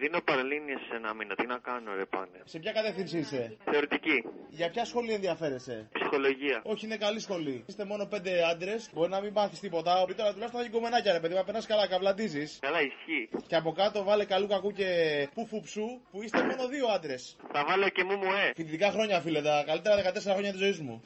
δίνω παραλίνε σε ένα μήνα. Τι να κάνω, ρε πάνε. Σε ποια κατεύθυνση ε, είσαι, Θεωρητική. Για ποια σχολή ενδιαφέρεσαι, Ψυχολογία. Όχι, είναι καλή σχολή. Είστε μόνο πέντε άντρες, μπορεί να μην μάθει τίποτα. Τώρα τουλάχιστον θα γίνει κομμενάκια, ρε παιδί, μα περνά καλά, καβλαντίζεις. Καλά, ισχύει. Και από κάτω βάλε καλού κακού και πουφου ψου που είστε μόνο δύο άντρες. Θα βάλω και μου μου ε. Φοιτητικά χρόνια, φίλε, τα καλύτερα 14 χρόνια της ζωής μου.